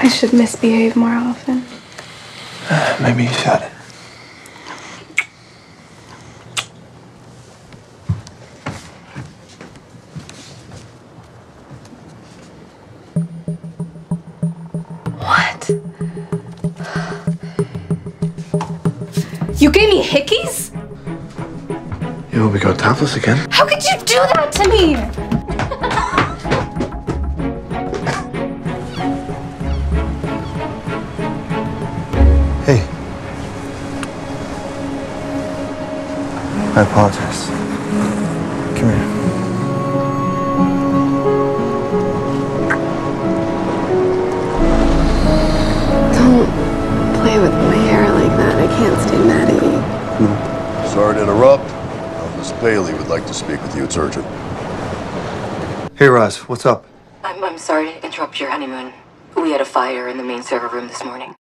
I should misbehave more often. Maybe you should. What? You gave me hickeys? You want me to go topless again? How could you do that to me? Hey. I apologize. Come here. Don't play with my hair like that. I can't stay mad at you. Hmm. Sorry to interrupt. Miss Bailey would like to speak with you. It's urgent. Hey, Ros, what's up? I'm, I'm sorry to interrupt your honeymoon. We had a fire in the main server room this morning.